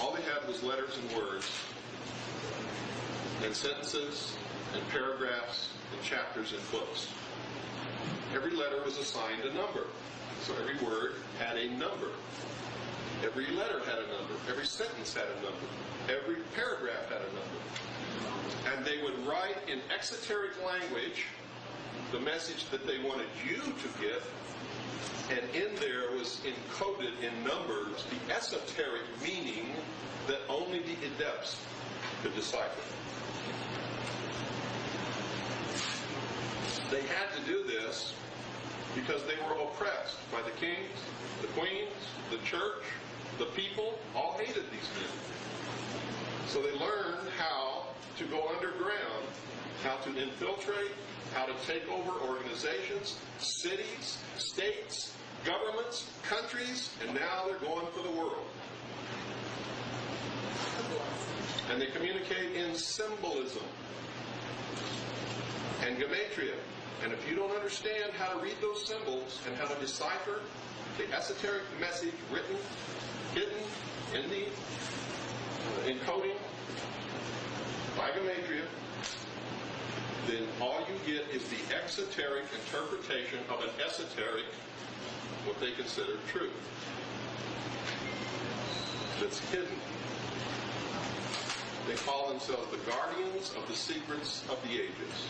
All they had was letters and words, and sentences, and paragraphs, and chapters and books. Every letter was assigned a number. So every word had a number. Every letter had a number. Every sentence had a number. Every paragraph had a number. And they would write in exoteric language the message that they wanted you to get. And in there was encoded in numbers the esoteric meaning that only the adepts could decipher. They had to do this because they were oppressed by the kings, the queens, the church, the people, all hated these men. So they learned how to go underground, how to infiltrate, how to take over organizations, cities, states, governments, countries, and now they're going for the world. And they communicate in symbolism and gematria. And if you don't understand how to read those symbols and how to decipher the esoteric message written, hidden in the uh, encoding by gematria, then all you get is the exoteric interpretation of an esoteric, what they consider truth. That's hidden. They call themselves the guardians of the secrets of the ages.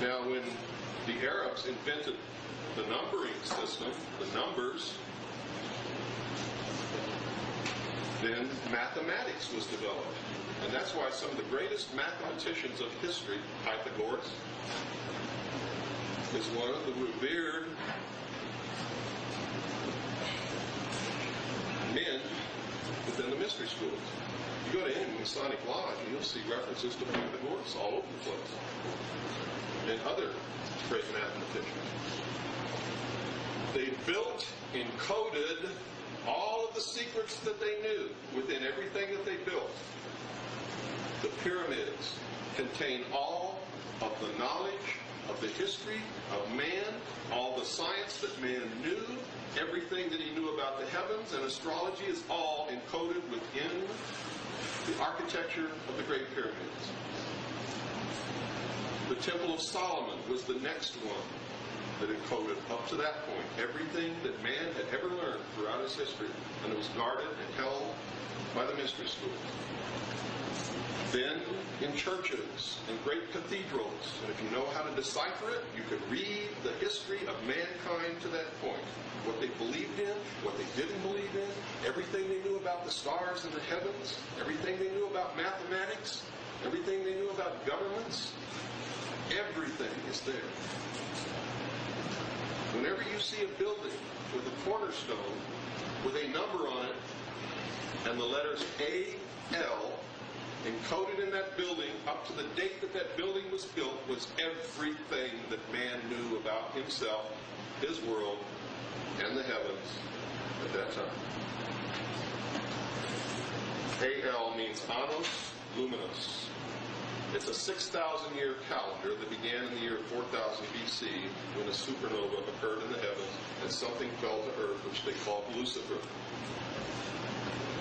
Now, when the Arabs invented the numbering system, the numbers, then mathematics was developed. And that's why some of the greatest mathematicians of history, Pythagoras, is one of the revered men within the mystery schools. You go to any Masonic lodge and you'll see references to Pythagoras all over the place. And other great mathematicians. They built, encoded all the secrets that they knew within everything that they built. The pyramids contain all of the knowledge of the history of man, all the science that man knew, everything that he knew about the heavens, and astrology is all encoded within the architecture of the Great Pyramids. The Temple of Solomon was the next one that encoded up to that point everything that man had ever his history, and it was guarded and held by the mystery school. Then in churches and great cathedrals, and if you know how to decipher it, you could read the history of mankind to that point. What they believed in, what they didn't believe in, everything they knew about the stars and the heavens, everything they knew about mathematics, everything they knew about governments, everything is there. Whenever you see a building with a cornerstone with a number on it and the letters A-L encoded in that building up to the date that that building was built was everything that man knew about himself, his world, and the heavens at that time. AL means Annos Luminous. It's a 6,000 year calendar that began in the year 4000 BC when a supernova occurred in the heavens and something fell to earth which they called Lucifer.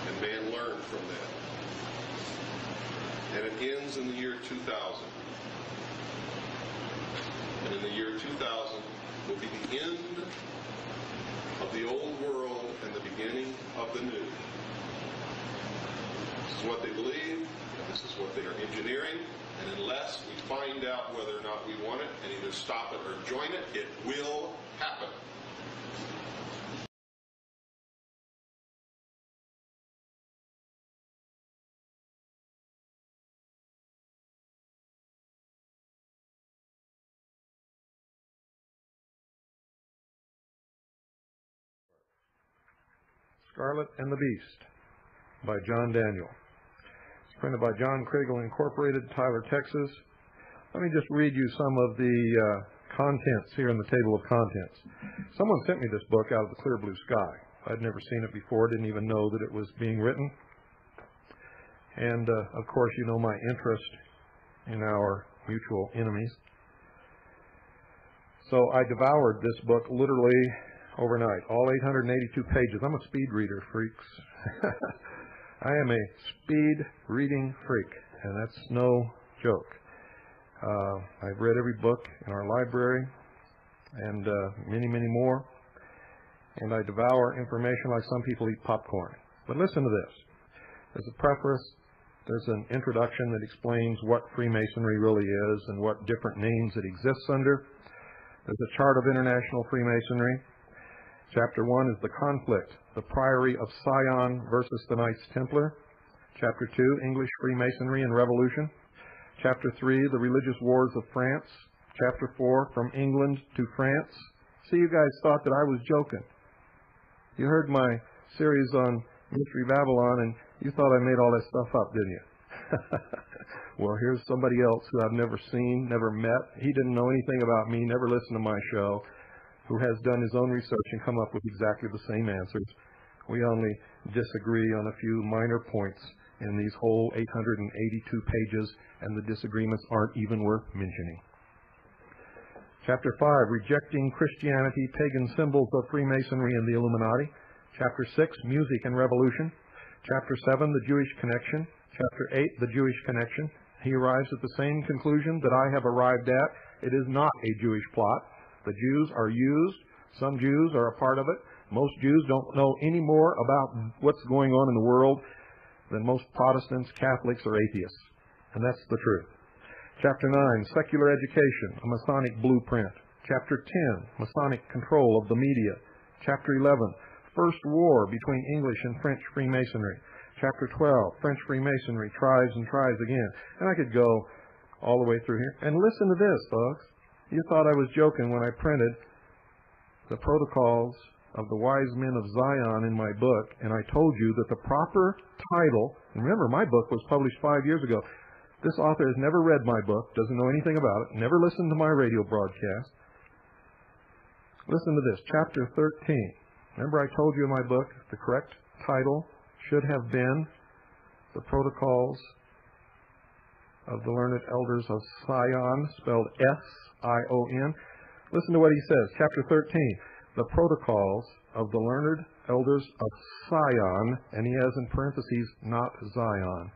And man learned from that and it ends in the year 2000. And in the year 2000 will be the end of the old world and the beginning of the new. This is what they believe, and this is what they are engineering, and unless we find out whether or not we want it and either stop it or join it, it will happen. Scarlet and the Beast by John Daniel. Printed by John Kregel Incorporated, Tyler, Texas. Let me just read you some of the uh, contents here in the table of contents. Someone sent me this book out of the clear blue sky. I'd never seen it before, didn't even know that it was being written. And uh, of course, you know my interest in our mutual enemies. So I devoured this book literally overnight, all 882 pages. I'm a speed reader, freaks. I am a speed reading freak, and that's no joke. Uh, I've read every book in our library and uh, many, many more, and I devour information like some people eat popcorn. But listen to this. There's a preface, there's an introduction that explains what Freemasonry really is and what different names it exists under. There's a chart of international Freemasonry. Chapter 1 is the conflict, the Priory of Sion versus the Knights Templar. Chapter 2, English Freemasonry and Revolution. Chapter 3, the religious wars of France. Chapter 4, from England to France. See, you guys thought that I was joking. You heard my series on Mystery Babylon, and you thought I made all that stuff up, didn't you? well, here's somebody else who I've never seen, never met. He didn't know anything about me, never listened to my show, who has done his own research and come up with exactly the same answers. We only disagree on a few minor points in these whole 882 pages, and the disagreements aren't even worth mentioning. Chapter 5, Rejecting Christianity, Pagan Symbols of Freemasonry and the Illuminati. Chapter 6, Music and Revolution. Chapter 7, The Jewish Connection. Chapter 8, The Jewish Connection. He arrives at the same conclusion that I have arrived at. It is not a Jewish plot. The Jews are used. Some Jews are a part of it. Most Jews don't know any more about what's going on in the world than most Protestants, Catholics, or atheists. And that's the truth. Chapter 9, Secular Education, a Masonic Blueprint. Chapter 10, Masonic Control of the Media. Chapter 11, First War between English and French Freemasonry. Chapter 12, French Freemasonry, tries and tries again. And I could go all the way through here. And listen to this, folks. You thought I was joking when I printed the protocols of the wise men of Zion in my book, and I told you that the proper title, remember my book was published five years ago. This author has never read my book, doesn't know anything about it, never listened to my radio broadcast. Listen to this, chapter 13. Remember I told you in my book the correct title should have been The Protocols of the Learned Elders of Sion, spelled S-I-O-N. Listen to what he says, chapter 13. The Protocols of the Learned Elders of Sion, and he has in parentheses, not Zion.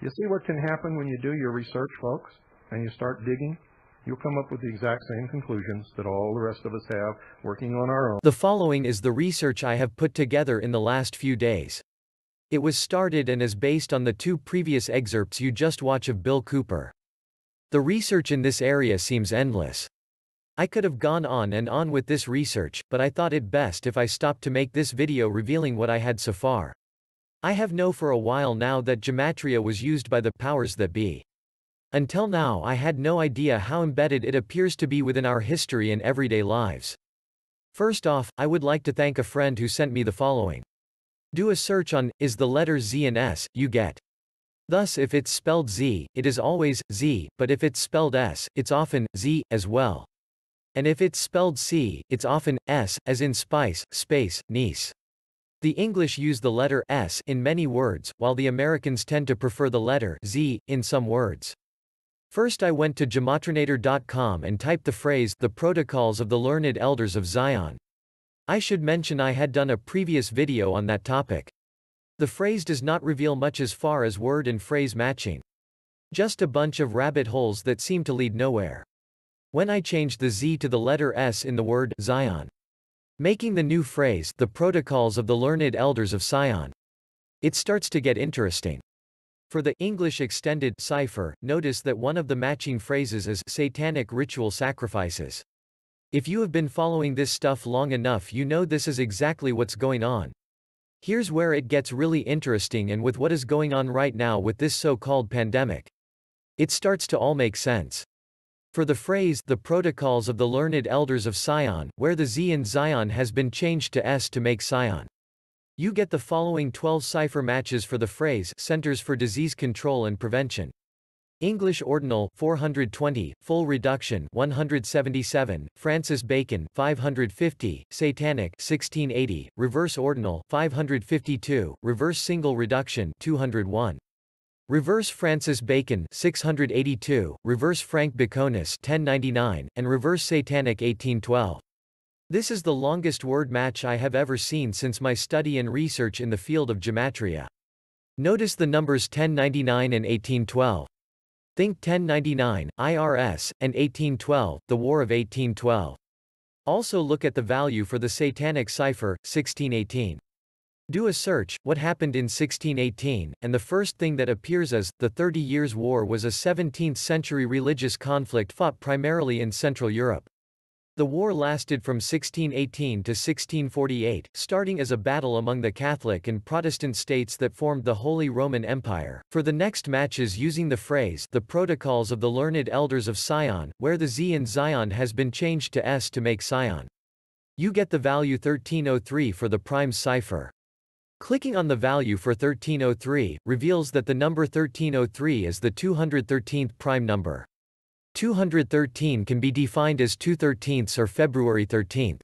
You see what can happen when you do your research, folks, and you start digging? you'll come up with the exact same conclusions that all the rest of us have working on our own. The following is the research I have put together in the last few days. It was started and is based on the two previous excerpts you just watched of Bill Cooper. The research in this area seems endless. I could have gone on and on with this research, but I thought it best if I stopped to make this video revealing what I had so far. I have known for a while now that gematria was used by the powers that be. Until now I had no idea how embedded it appears to be within our history and everyday lives. First off, I would like to thank a friend who sent me the following. Do a search on, is the letter Z and S, you get. Thus if it's spelled Z, it is always, Z, but if it's spelled S, it's often, Z, as well. And if it's spelled C, it's often, S, as in spice, space, niece. The English use the letter S in many words, while the Americans tend to prefer the letter Z, in some words. First I went to gematrinator.com and typed the phrase, the protocols of the learned elders of Zion. I should mention I had done a previous video on that topic. The phrase does not reveal much as far as word and phrase matching. Just a bunch of rabbit holes that seem to lead nowhere. When I changed the Z to the letter S in the word Zion, making the new phrase, the protocols of the learned elders of Sion, it starts to get interesting. For the English extended cipher, notice that one of the matching phrases is satanic ritual sacrifices. If you have been following this stuff long enough you know this is exactly what's going on. Here's where it gets really interesting and with what is going on right now with this so-called pandemic. It starts to all make sense. For the phrase, the protocols of the learned elders of Sion, where the Z in Zion has been changed to S to make Sion. You get the following 12 cipher matches for the phrase Centers for Disease Control and Prevention. English Ordinal 420, Full Reduction 177, Francis Bacon 550, Satanic 1680, Reverse Ordinal 552, Reverse Single Reduction 201. Reverse Francis Bacon 682, Reverse Franc Baconis 1099, and Reverse Satanic 1812. This is the longest word match I have ever seen since my study and research in the field of gematria. Notice the numbers 1099 and 1812. Think 1099, IRS, and 1812, the War of 1812. Also look at the value for the Satanic cipher, 1618. Do a search, what happened in 1618, and the first thing that appears is, the Thirty Years' War was a 17th-century religious conflict fought primarily in Central Europe. The war lasted from 1618 to 1648, starting as a battle among the Catholic and Protestant states that formed the Holy Roman Empire. For the next matches using the phrase, the protocols of the learned elders of Sion, where the Z in Zion has been changed to S to make Sion. You get the value 1303 for the prime cipher. Clicking on the value for 1303, reveals that the number 1303 is the 213th prime number. 213 can be defined as 2 13ths or February 13th.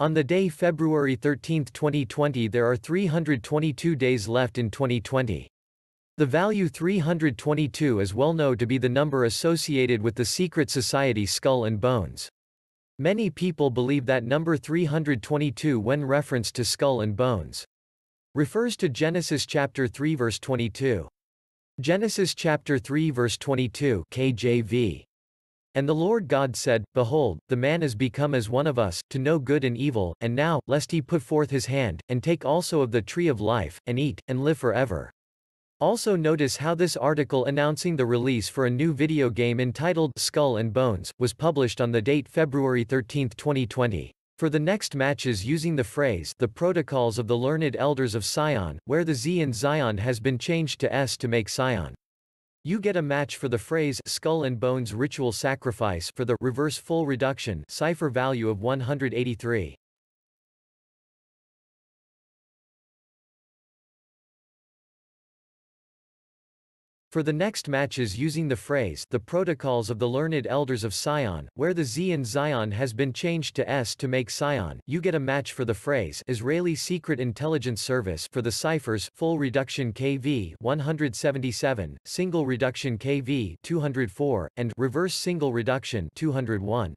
On the day February 13, 2020 there are 322 days left in 2020. The value 322 is well known to be the number associated with the secret society Skull and Bones. Many people believe that number 322 when referenced to Skull and Bones refers to Genesis chapter 3 verse 22. Genesis chapter 3 verse 22 KJV. And the Lord God said, Behold, the man is become as one of us, to know good and evil, and now, lest he put forth his hand, and take also of the tree of life, and eat, and live forever. Also notice how this article announcing the release for a new video game entitled Skull and Bones, was published on the date February 13, 2020. For the next matches using the phrase the protocols of the learned elders of Sion, where the Z in Zion has been changed to S to make Sion. You get a match for the phrase skull and bones ritual sacrifice for the reverse full reduction cipher value of 183. For the next matches using the phrase the protocols of the learned elders of Sion, where the Z in Zion has been changed to S to make Sion, you get a match for the phrase Israeli Secret Intelligence Service for the ciphers full reduction KV 177, single reduction KV 204, and reverse single reduction 201.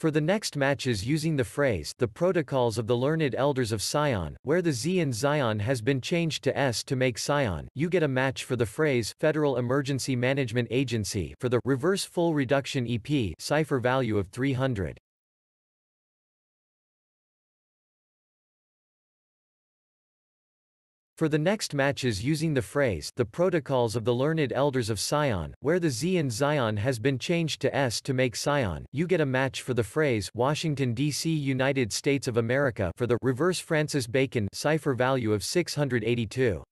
For the next matches using the phrase the protocols of the learned elders of Sion, where the Z in Zion has been changed to S to make Sion, you get a match for the phrase Federal Emergency Management Agency for the reverse full reduction EP cipher value of 300. For the next matches using the phrase the protocols of the learned elders of Sion, where the Z in Zion has been changed to S to make Sion, you get a match for the phrase Washington, D.C. United States of America for the reverse Francis Bacon cipher value of 682.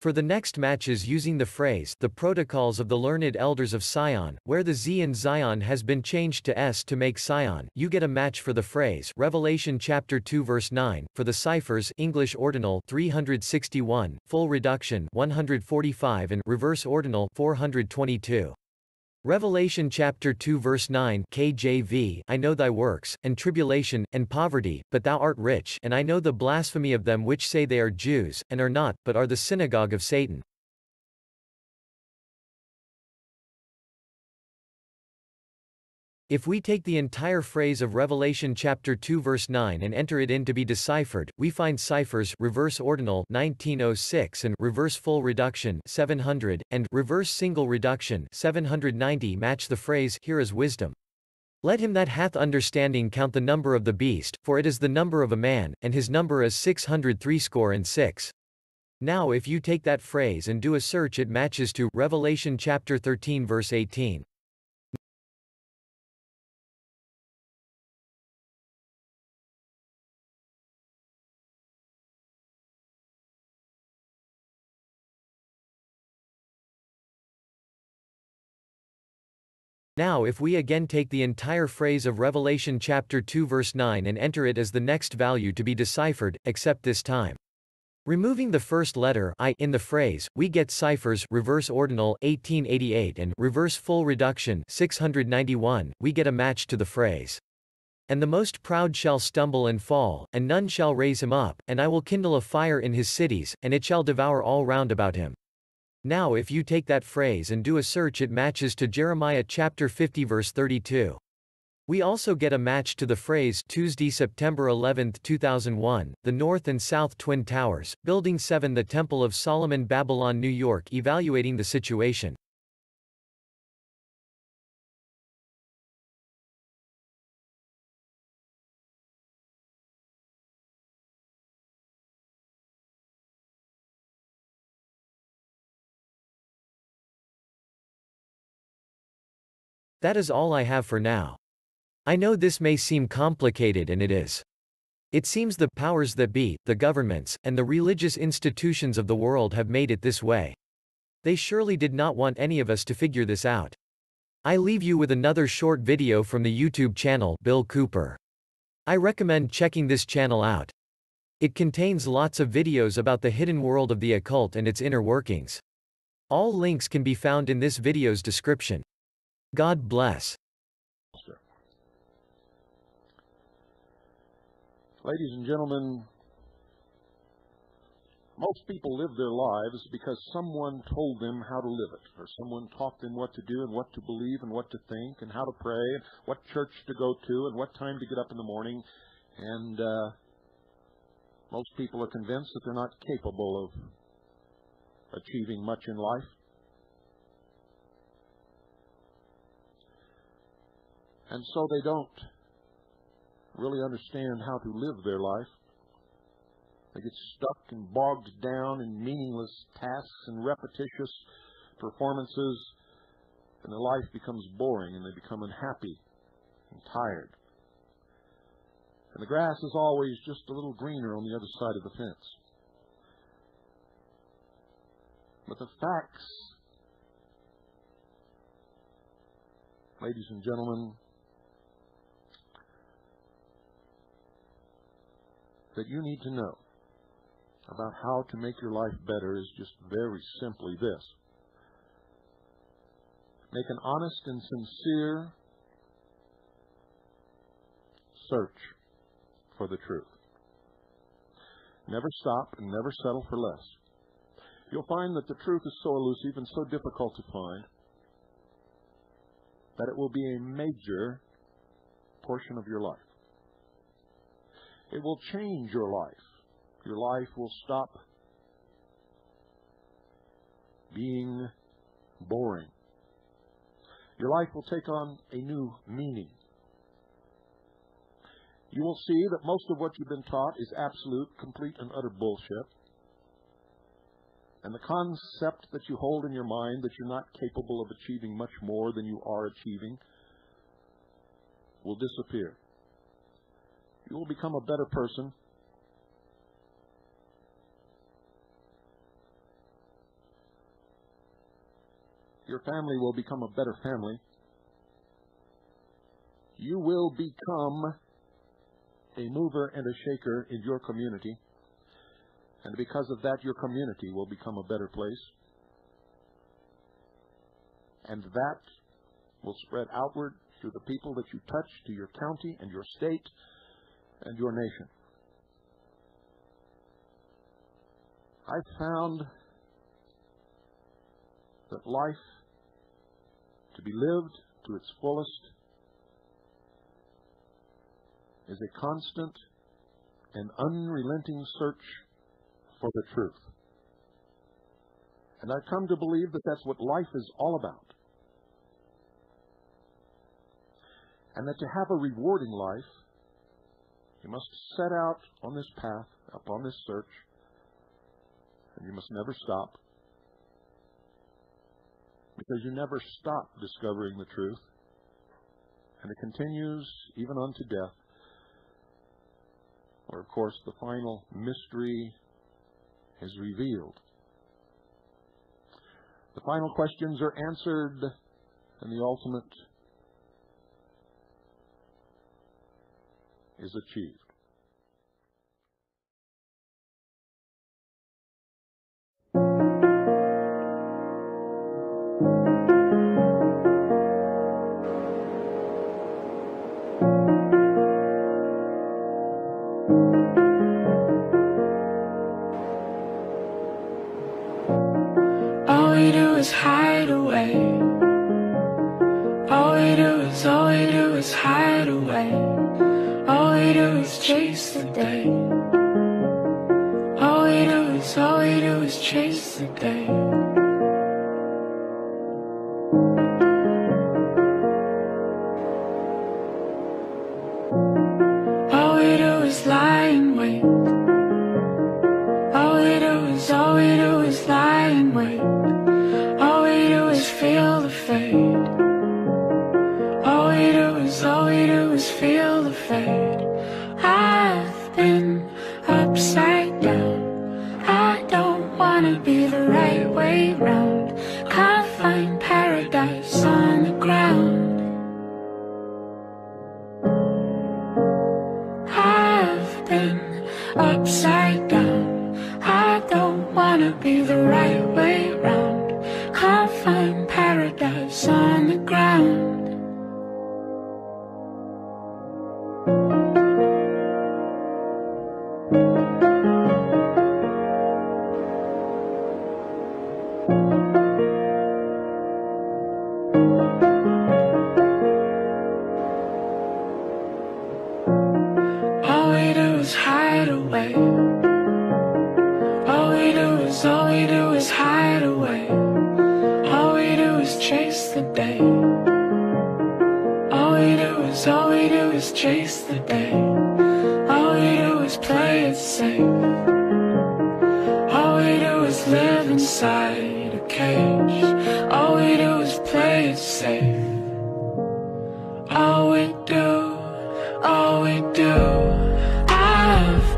For the next matches using the phrase the protocols of the learned elders of Sion, where the Z in Zion has been changed to S to make Sion, you get a match for the phrase Revelation chapter 2 verse 9, for the ciphers English ordinal 361, full reduction 145 and reverse ordinal 422. Revelation chapter 2 verse 9 KJV I know thy works, and tribulation, and poverty, but thou art rich and I know the blasphemy of them which say they are Jews, and are not, but are the synagogue of Satan. If we take the entire phrase of Revelation chapter 2 verse 9 and enter it in to be deciphered, we find ciphers reverse ordinal 1906 and reverse full reduction 700 and reverse single reduction 790 match the phrase here is wisdom. Let him that hath understanding count the number of the beast, for it is the number of a man, and his number is six hundred threescore and six. Now if you take that phrase and do a search it matches to Revelation chapter 13 verse 18. Now if we again take the entire phrase of Revelation chapter 2 verse 9 and enter it as the next value to be deciphered, except this time. Removing the first letter I in the phrase, we get ciphers reverse ordinal 1888 and reverse full reduction 691, we get a match to the phrase. And the most proud shall stumble and fall, and none shall raise him up, and I will kindle a fire in his cities, and it shall devour all round about him. Now if you take that phrase and do a search it matches to Jeremiah chapter 50 verse 32. We also get a match to the phrase Tuesday, September 11, 2001, the North and South Twin Towers, Building 7 The Temple of Solomon Babylon New York evaluating the situation. That is all I have for now. I know this may seem complicated and it is. It seems the powers that be, the governments, and the religious institutions of the world have made it this way. They surely did not want any of us to figure this out. I leave you with another short video from the YouTube channel Bill Cooper. I recommend checking this channel out. It contains lots of videos about the hidden world of the occult and its inner workings. All links can be found in this video's description. God bless. Ladies and gentlemen, most people live their lives because someone told them how to live it, or someone taught them what to do and what to believe and what to think and how to pray and what church to go to and what time to get up in the morning. And uh, most people are convinced that they're not capable of achieving much in life. And so they don't really understand how to live their life. They get stuck and bogged down in meaningless tasks and repetitious performances, and their life becomes boring and they become unhappy and tired. And the grass is always just a little greener on the other side of the fence. But the facts, ladies and gentlemen, that you need to know about how to make your life better is just very simply this. Make an honest and sincere search for the truth. Never stop and never settle for less. You'll find that the truth is so elusive and so difficult to find that it will be a major portion of your life. It will change your life. Your life will stop being boring. Your life will take on a new meaning. You will see that most of what you've been taught is absolute, complete, and utter bullshit. And the concept that you hold in your mind that you're not capable of achieving much more than you are achieving will disappear. You will become a better person. Your family will become a better family. You will become a mover and a shaker in your community. And because of that, your community will become a better place. And that will spread outward to the people that you touch, to your county and your state and your nation. I found that life to be lived to its fullest is a constant and unrelenting search for the truth. And I've come to believe that that's what life is all about. And that to have a rewarding life you must set out on this path, upon this search, and you must never stop. Because you never stop discovering the truth. And it continues even unto death, where, of course, the final mystery is revealed. The final questions are answered, and the ultimate is achieved.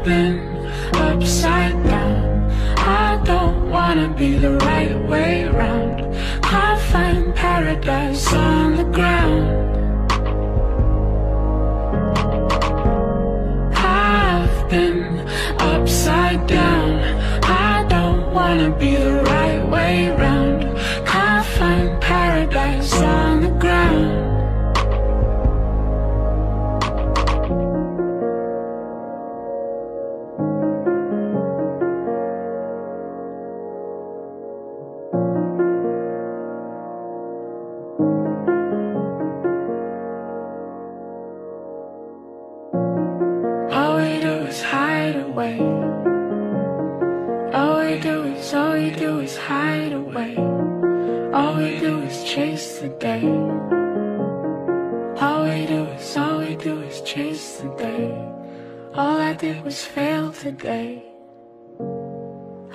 been upside down. I don't wanna be the right way round. I find paradise on the ground. I've been upside down. I don't wanna be the away. All we do is, all we do is hide away. All we do is chase the day. All we do is, all we do is chase the day. All I did was fail today.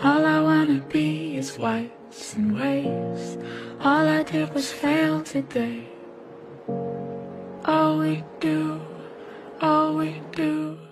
All I wanna be is whites and waves. All I did was fail today. All we do, all we do.